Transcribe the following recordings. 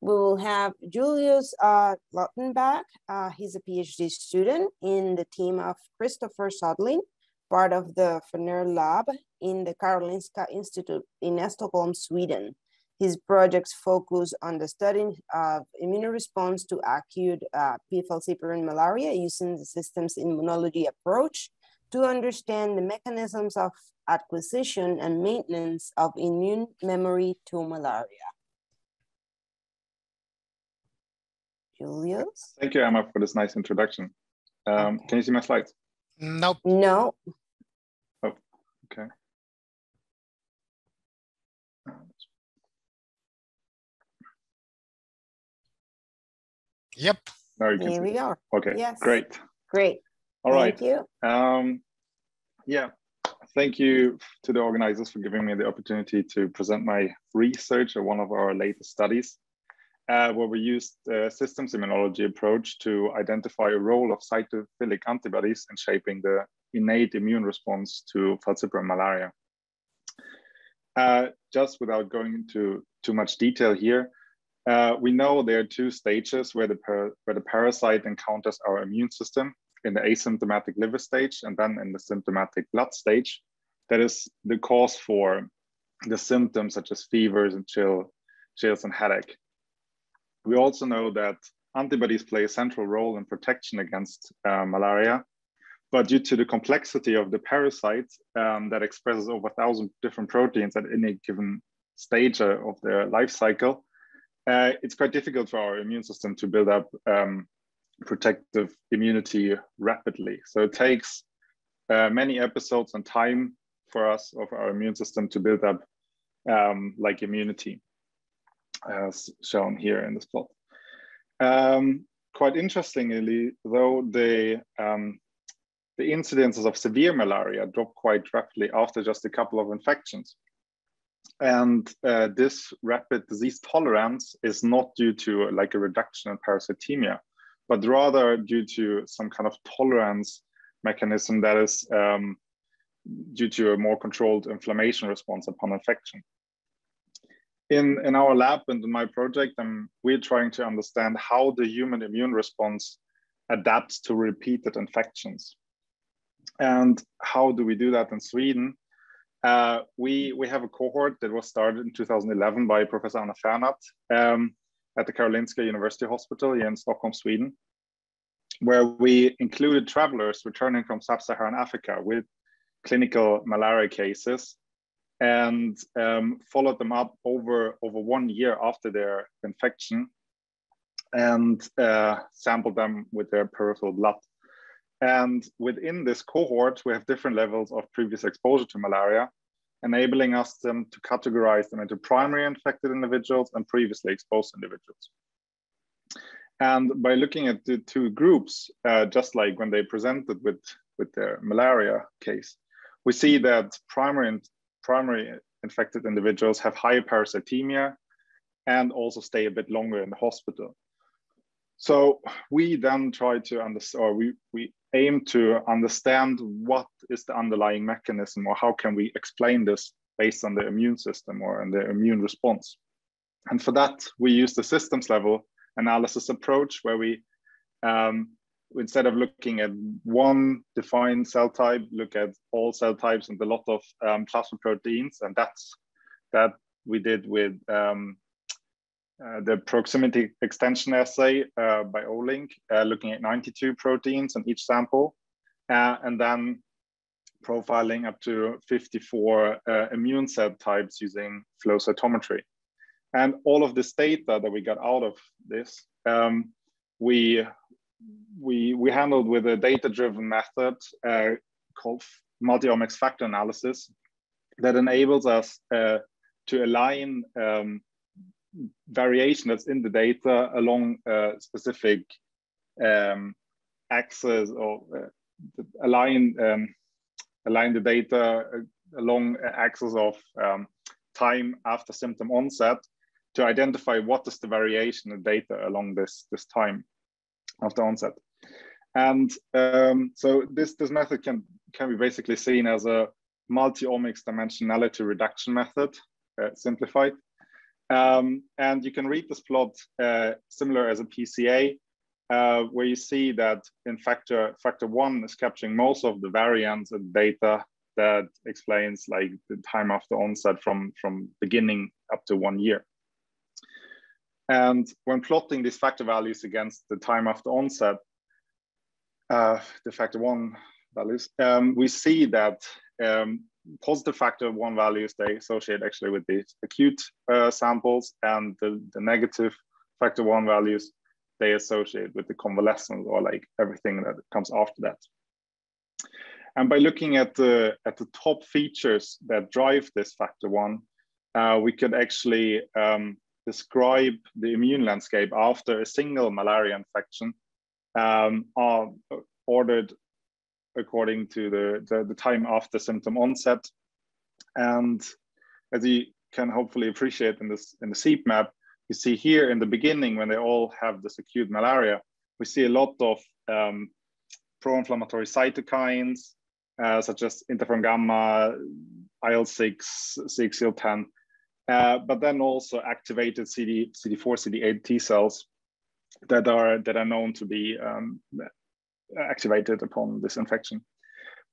We will have Julius uh, Lautenbach. Uh, he's a PhD student in the team of Christopher Sundling, part of the Färnert Lab in the Karolinska Institute in Stockholm, Sweden. His projects focus on the study of immune response to acute uh, P. falciparum malaria using the systems immunology approach to understand the mechanisms of acquisition and maintenance of immune memory to malaria. Julius? Thank you, Emma, for this nice introduction. Um, okay. Can you see my slides? Nope. No. Oh, okay. Yep. Now you can Here see. we are. Okay. Yes. Great. Great. All right. Thank you. Um, yeah. Thank you to the organizers for giving me the opportunity to present my research or one of our latest studies, uh, where we used the systems immunology approach to identify a role of cytophilic antibodies in shaping the innate immune response to falciparum malaria. Uh, just without going into too much detail here, uh, we know there are two stages where the, where the parasite encounters our immune system in the asymptomatic liver stage and then in the symptomatic blood stage. That is the cause for the symptoms such as fevers and chill, chills and headache. We also know that antibodies play a central role in protection against uh, malaria, but due to the complexity of the parasite um, that expresses over a thousand different proteins at any given stage of their life cycle, uh, it's quite difficult for our immune system to build up um, protective immunity rapidly. So it takes uh, many episodes and time for us of our immune system to build up um, like immunity, as shown here in this plot. Um, quite interestingly, though, the um, the incidences of severe malaria drop quite rapidly after just a couple of infections. And uh, this rapid disease tolerance is not due to like a reduction in parasitemia, but rather due to some kind of tolerance mechanism that is um, due to a more controlled inflammation response upon infection. In, in our lab and in my project, um, we're trying to understand how the human immune response adapts to repeated infections. And how do we do that in Sweden? Uh, we, we have a cohort that was started in 2011 by Professor Anna Färnert um, at the Karolinska University Hospital here in Stockholm, Sweden, where we included travelers returning from sub-Saharan Africa with clinical malaria cases and um, followed them up over, over one year after their infection and uh, sampled them with their peripheral blood. And within this cohort, we have different levels of previous exposure to malaria, enabling us them to categorize them into primary infected individuals and previously exposed individuals. And by looking at the two groups, uh, just like when they presented with, with their malaria case, we see that primary, primary infected individuals have higher parasitemia and also stay a bit longer in the hospital. So we then try to understand, or we, we aim to understand what is the underlying mechanism or how can we explain this based on the immune system or on the immune response. And for that, we use the systems level analysis approach where we, um, instead of looking at one defined cell type, look at all cell types and a lot of um, plasma proteins. And that's that we did with um, uh, the proximity extension assay uh, by Olink, uh, looking at 92 proteins in each sample, uh, and then profiling up to 54 uh, immune cell types using flow cytometry. And all of this data that we got out of this, um, we, we, we handled with a data-driven method called multi-omics factor analysis that enables us to align um, variation that's in the data along a specific um, axis or uh, align um, align the data uh, along axis of um, time after symptom onset to identify what is the variation in data along this this time after onset. And um, so this this method can can be basically seen as a multi-omics dimensionality reduction method, uh, simplified, Um, and you can read this plot uh, similar as a PCA, uh, where you see that in factor, factor one is capturing most of the variance and data that explains like the time after onset from, from beginning up to one year. And when plotting these factor values against the time after onset, uh, the factor one values, um, we see that um, positive factor one values, they associate actually with the acute uh, samples and the, the negative factor one values, they associate with the convalescent or like everything that comes after that. And by looking at the, at the top features that drive this factor one, uh, we could actually um, describe the immune landscape after a single malaria infection um, are ordered according to the, the, the time after symptom onset. And as you can hopefully appreciate in this in the SEEP map, you see here in the beginning when they all have this acute malaria, we see a lot of um, pro-inflammatory cytokines uh, such as interferon gamma, IL-6, CXCL10, uh, but then also activated CD, CD4, CD8 T cells that are that are known to be um, activated upon this infection.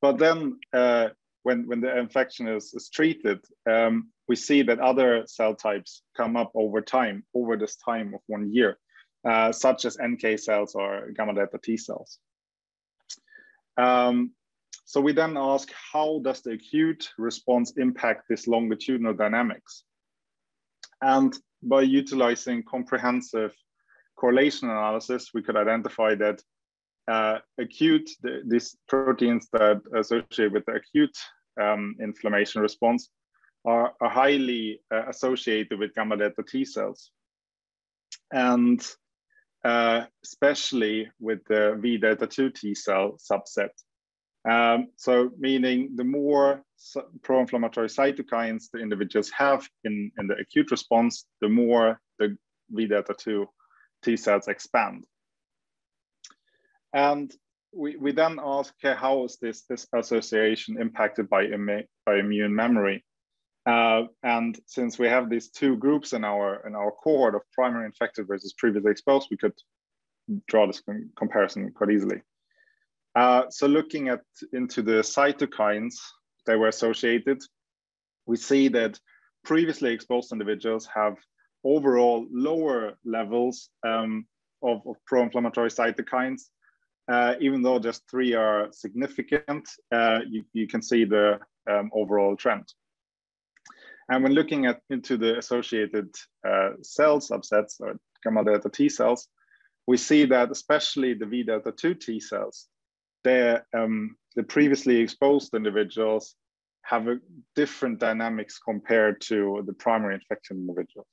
But then uh, when, when the infection is, is treated, um, we see that other cell types come up over time, over this time of one year, uh, such as NK cells or gamma delta T cells. Um, so we then ask, how does the acute response impact this longitudinal dynamics? And by utilizing comprehensive correlation analysis, we could identify that uh, acute, the, these proteins that associate with the acute um, inflammation response are, are highly uh, associated with gamma delta T cells. And uh, especially with the V delta 2 T cell subset. Um, so meaning the more pro-inflammatory cytokines the individuals have in, in the acute response, the more the V delta 2 T cells expand. And we, we then ask, okay, how is this, this association impacted by, by immune memory? Uh, and since we have these two groups in our, in our cohort of primary infected versus previously exposed, we could draw this comparison quite easily. Uh, so looking at into the cytokines that were associated, we see that previously exposed individuals have overall lower levels um, of, of pro-inflammatory cytokines uh, even though just three are significant, uh, you, you can see the um, overall trend. And when looking at into the associated uh, cell subsets or gamma delta T cells, we see that especially the V delta 2 T cells, um, the previously exposed individuals have a different dynamics compared to the primary infection individuals.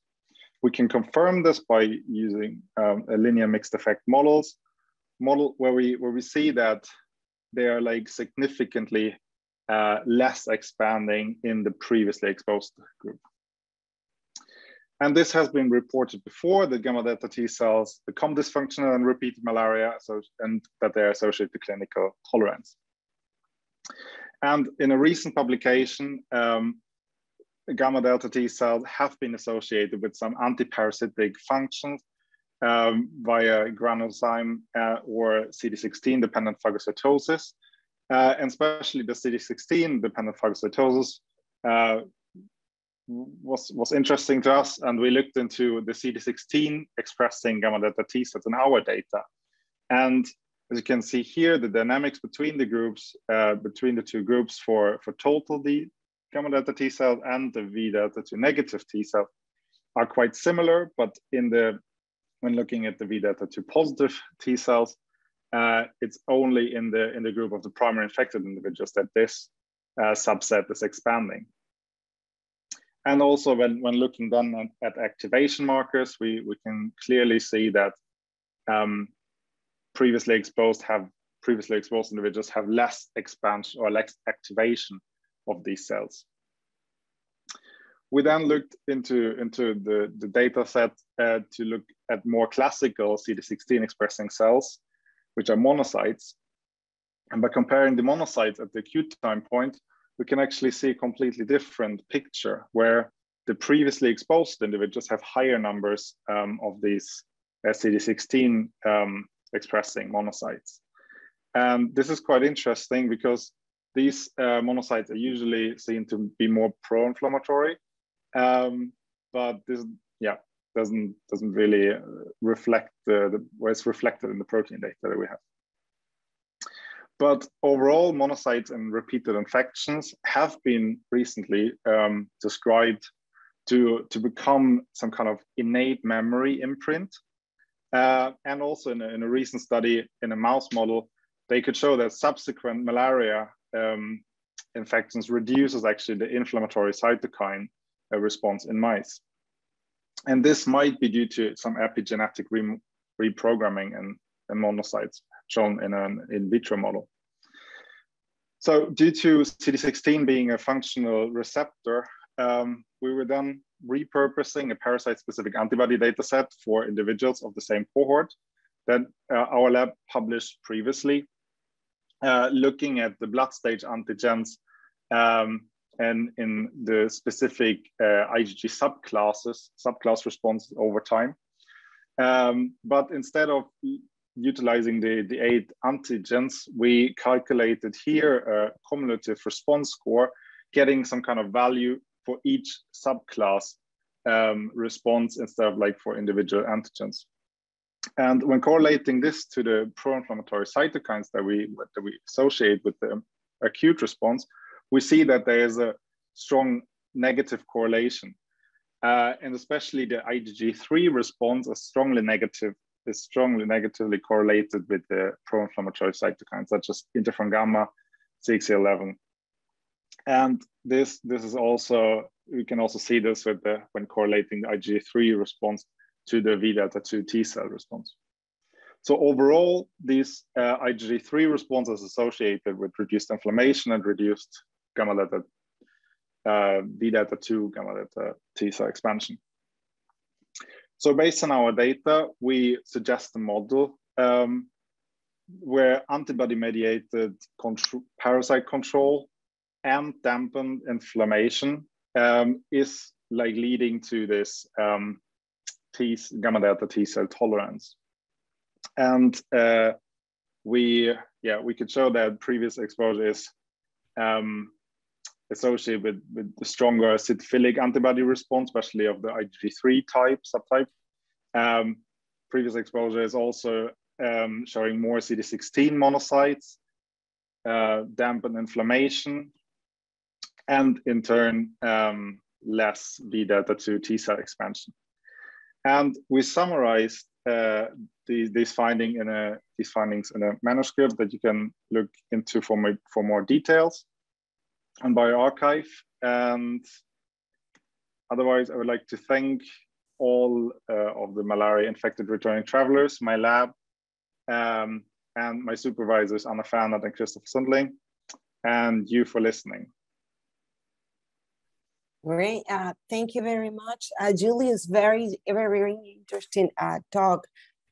We can confirm this by using um, a linear mixed effect models, model where we where we see that they are like significantly uh, less expanding in the previously exposed group. And this has been reported before that gamma delta T cells become dysfunctional and repeated malaria, so, and that they're associated with clinical tolerance. And in a recent publication, um, gamma delta T cells have been associated with some antiparasitic functions um, via granulozyme uh, or CD16 dependent phagocytosis. Uh, and especially the CD16 dependent phagocytosis uh, was, was interesting to us. And we looked into the CD16 expressing gamma delta T cells in our data. And as you can see here, the dynamics between the groups, uh, between the two groups for, for total D gamma delta T cell and the V delta 2 negative T cell are quite similar, but in the when looking at the V delta 2 positive T cells, uh, it's only in the in the group of the primary infected individuals that this uh, subset is expanding. And also when, when looking then at, at activation markers, we, we can clearly see that um, previously exposed have previously exposed individuals have less expansion or less activation of these cells we then looked into, into the, the data set uh, to look at more classical CD16 expressing cells, which are monocytes. And by comparing the monocytes at the acute time point, we can actually see a completely different picture where the previously exposed individuals have higher numbers um, of these CD16 um, expressing monocytes. And this is quite interesting because these uh, monocytes are usually seen to be more pro-inflammatory, um, but this, yeah, doesn't doesn't really uh, reflect the, the where it's reflected in the protein data that we have. But overall, monocytes and repeated infections have been recently um, described to, to become some kind of innate memory imprint. Uh, and also in a, in a, recent study in a mouse model, they could show that subsequent malaria um, infections reduces actually the inflammatory cytokine uh, response in mice. And this might be due to some epigenetic re reprogramming in, in monocytes shown in an in vitro model. So due to CD16 being a functional receptor, um, we were then repurposing a parasite-specific antibody dataset for individuals of the same cohort that uh, our lab published previously, uh, looking at the blood stage antigens um, and in the specific uh, IgG subclasses, subclass response over time. Um, but instead of utilizing the, the eight antigens, we calculated here a cumulative response score, getting some kind of value for each subclass um, response instead of like for individual antigens. And when correlating this to the pro-inflammatory cytokines that we, that we associate with the acute response, we see that there is a strong negative correlation. Uh, and especially the IgG3 response is strongly negative, is strongly negatively correlated with the pro-inflammatory cytokines such as interferon gamma, CXCL11. And this, this is also, we can also see this with the, when correlating the IgG3 response to the V delta 2 T cell response. So overall, these uh, IgG3 responses associated with reduced inflammation and reduced gamma delta uh, V delta 2 gamma delta T cell expansion. So based on our data, we suggest a model um, where antibody mediated control, parasite control and dampened inflammation um, is like leading to this um, T gamma delta T cell tolerance. And uh, we, yeah, we could show that previous exposure is um, associated with, with the stronger cytophilic antibody response, especially of the IgG3 type subtype. Um, previous exposure is also um, showing more CD16 monocytes, uh, dampen inflammation, and in turn, um, less V delta 2 T cell expansion. And we summarized uh, the, these, finding in a, these findings in a manuscript that you can look into for, my, for more details on bioRxiv. And otherwise, I would like to thank all uh, of the malaria infected returning travelers, my lab, um, and my supervisors, Anna Färnert and Christopher Sundling, and you for listening. Great. Uh, thank you very much. Uh, Julius, very, very, very interesting uh, talk.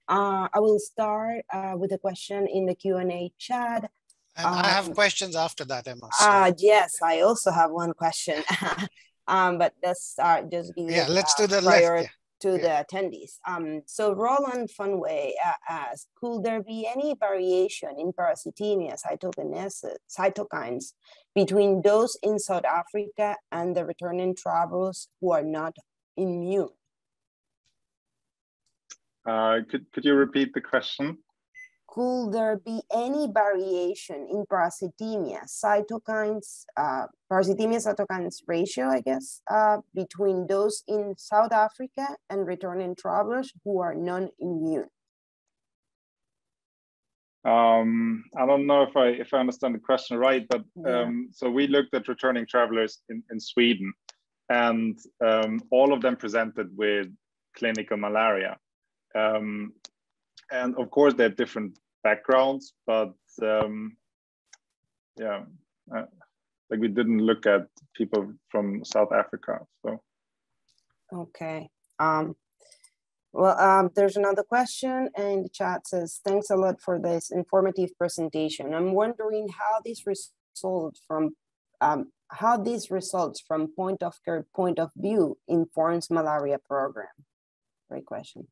Uh, I will start uh, with a question in the Q&A chat. And um, I have um, questions after that, Emma. So. Uh, yes, I also have one question. um, but let's start just give Yeah, let's do the prior left, yeah. to yeah. the attendees. Um, so Roland Funway uh, asks, could there be any variation in parasitemia cytokines between those in South Africa and the returning travelers who are not immune? Uh, could, could you repeat the question? Could there be any variation in parasitemia cytokines, uh, parasitemia cytokines ratio, I guess, uh, between those in South Africa and returning travelers who are non-immune? Um, I don't know if I if I understand the question right, but yeah. um, so we looked at returning travelers in, in Sweden, and um, all of them presented with clinical malaria. Um, and of course they have different backgrounds, but um, yeah, uh, like we didn't look at people from South Africa. So okay. Um, well, um, there's another question, and the chat says, "Thanks a lot for this informative presentation. I'm wondering how this results from um, how these results from point of care point of view informs malaria program? Great question.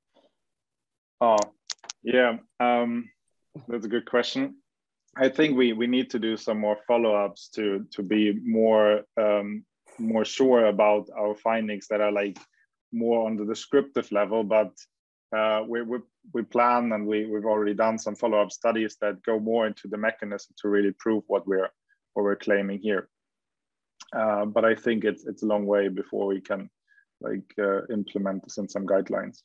Oh, yeah, um, that's a good question. I think we we need to do some more follow-ups to to be more um, more sure about our findings that are like more on the descriptive level, but uh, we, we, we plan and we, we've already done some follow-up studies that go more into the mechanism to really prove what we're what we're claiming here. Uh, but I think it's it's a long way before we can like uh, implement this in some guidelines.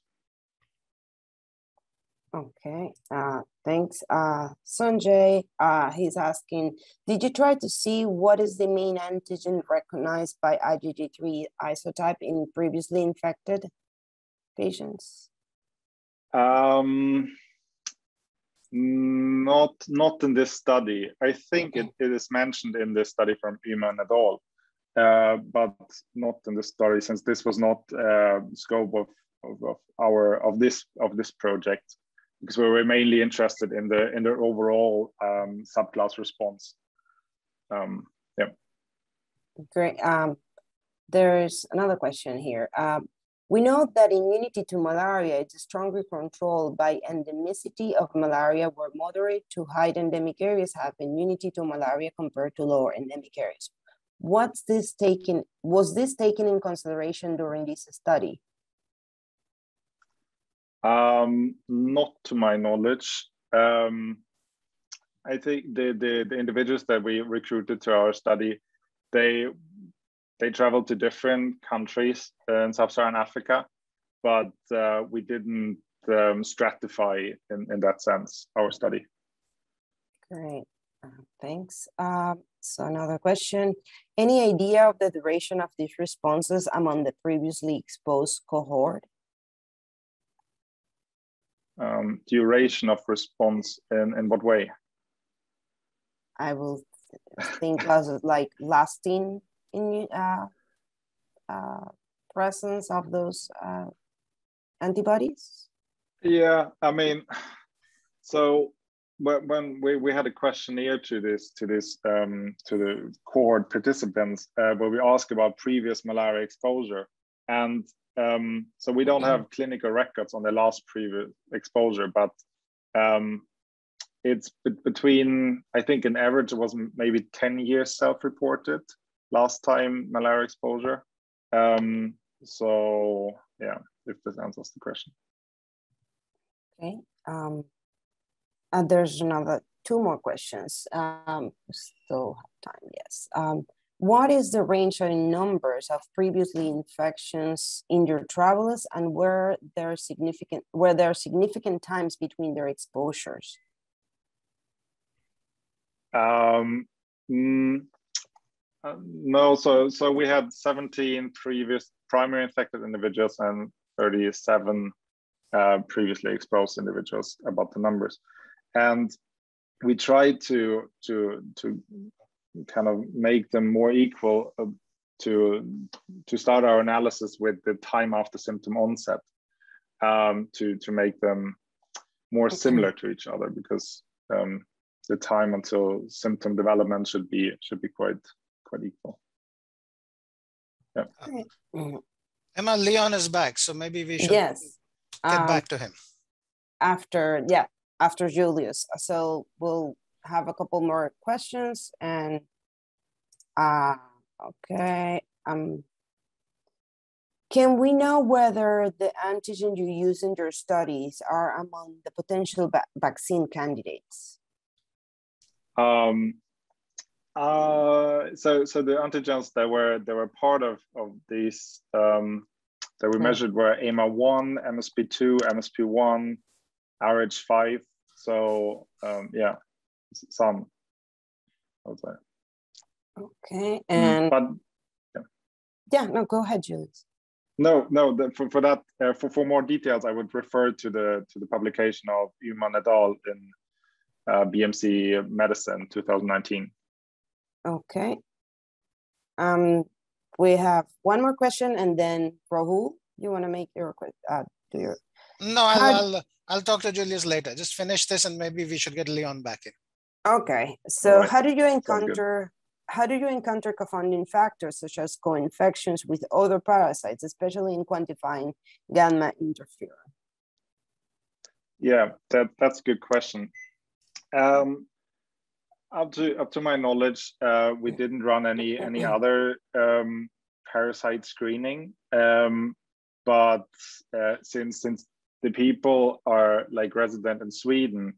Okay, uh, thanks. Uh, Sanjay, uh, he's asking, did you try to see what is the main antigen recognized by IgG3 isotype in previously infected patients? Um, not not in this study. I think okay. it, it is mentioned in this study from Yman et al. Uh, but not in the study since this was not uh, scope of, of, of, our of this of this project because we were mainly interested in the in the overall um, subclass response. Um, yeah. Great. Um, there's another question here. Um, we know that immunity to malaria is strongly controlled by endemicity of malaria, where moderate to high endemic areas have immunity to malaria compared to lower endemic areas. What's this taken? Was this taken in consideration during this study? Um, not to my knowledge. Um, I think the, the, the individuals that we recruited to our study, they they traveled to different countries in sub-Saharan Africa, but uh, we didn't um, stratify in, in that sense our study. Great, uh, thanks. Uh, so another question, any idea of the duration of these responses among the previously exposed cohort? Um, duration of response in, in what way? I will think as like lasting in uh, uh, presence of those uh, antibodies? Yeah, I mean, so when we, we had a questionnaire to this to this um, to the cohort participants uh, where we ask about previous malaria exposure, and um, so we don't have clinical records on the last previous exposure, but um, it's between, I think in average, it was maybe 10 years self-reported last time malaria exposure. Um, so yeah, if this answers the question. Okay. Um, and there's another two more questions. Um, still have time, yes. Um, what is the range in numbers of previously infections in your travels and where there significant where there significant times between their exposures? Um, mm, uh, no, so so we had 17 previous primary infected individuals and 37 uh, previously exposed individuals about the numbers, and we tried to to to kind of make them more equal uh, to to start our analysis with the time after symptom onset um, to to make them more okay. similar to each other because um, the time until symptom development should be should be quite quite equal. Yeah. Mm-hmm. Emma Leon is back, so maybe we should yes. get um, back to him after yeah after Julius. So we'll have a couple more questions and uh, okay. Um, can we know whether the antigen you use in your studies are among the potential va vaccine candidates? Um, uh, so, so the antigens that were that were part of of these um, that we hmm. measured were AMA1, MSP2, MSP1, RH5. So um, yeah, some. I would say. Okay, mm, and but yeah, yeah no, go ahead, Julius. No, no. The, for, for that, uh, for for more details, I would refer to the to the publication of Yman et al. in uh, BMC Medicine 2019. Okay. Um, we have one more question, and then Rahul, you want to make your uh, do your. No, I'll, I'll I'll talk to Julius later. Just finish this, and maybe we should get Leon back in. Okay. So, right. how do you encounter how do you encounter confounding factors such as co-infections with other parasites, especially in quantifying gamma interferon? Yeah, that, that's a good question. Um, up to up to my knowledge, uh, we didn't run any any other um, parasite screening, um, but uh, since since the people are like resident in Sweden,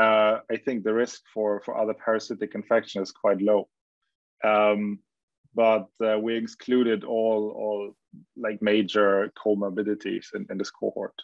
uh, I think the risk for for other parasitic infection is quite low. Um, but uh, we excluded all all like major comorbidities in, in this cohort.